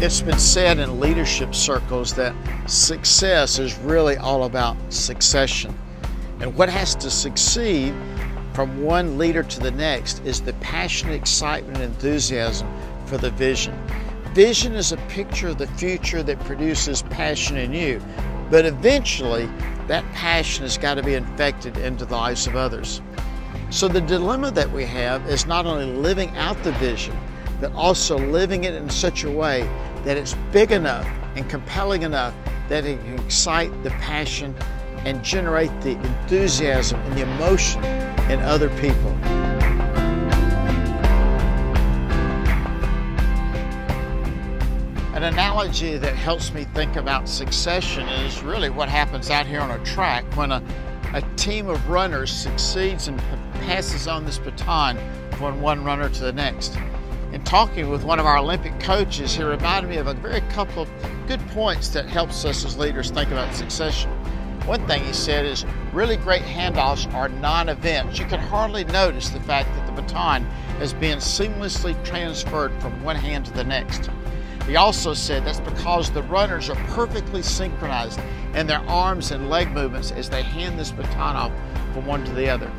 It's been said in leadership circles that success is really all about succession. And what has to succeed from one leader to the next is the passion, excitement, and enthusiasm for the vision. Vision is a picture of the future that produces passion in you, but eventually that passion has got to be infected into the lives of others. So the dilemma that we have is not only living out the vision, but also living it in such a way that it's big enough and compelling enough that it can excite the passion and generate the enthusiasm and the emotion in other people. An analogy that helps me think about succession is really what happens out here on a track when a, a team of runners succeeds and passes on this baton from one runner to the next. In talking with one of our Olympic coaches, he reminded me of a very couple of good points that helps us as leaders think about succession. One thing he said is really great handoffs are non-events. You can hardly notice the fact that the baton is being seamlessly transferred from one hand to the next. He also said that's because the runners are perfectly synchronized in their arms and leg movements as they hand this baton off from one to the other.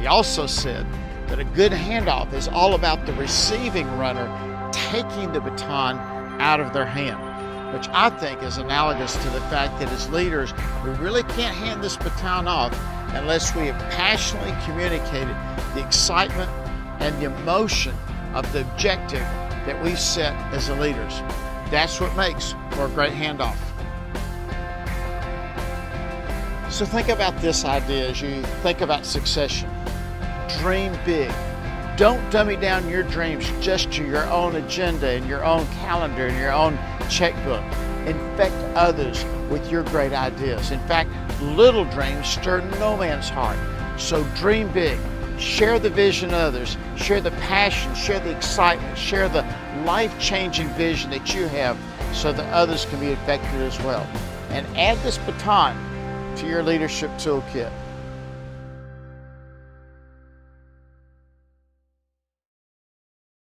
He also said that a good handoff is all about the receiving runner taking the baton out of their hand, which I think is analogous to the fact that as leaders, we really can't hand this baton off unless we have passionately communicated the excitement and the emotion of the objective that we set as the leaders. That's what makes for a great handoff. So think about this idea as you think about succession. Dream big. Don't dummy down your dreams just to your own agenda and your own calendar and your own checkbook. Infect others with your great ideas. In fact, little dreams stir no man's heart. So dream big. Share the vision of others. Share the passion. Share the excitement. Share the life-changing vision that you have so that others can be affected as well. And add this baton to your leadership toolkit.